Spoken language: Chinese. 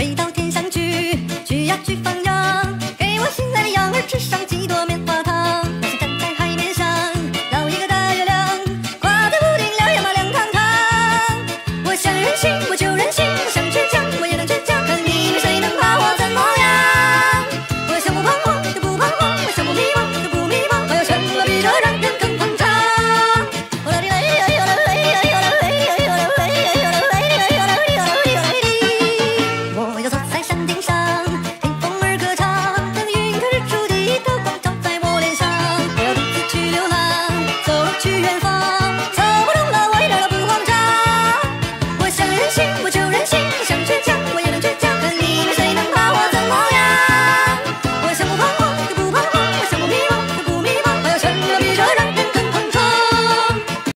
飞到天去远方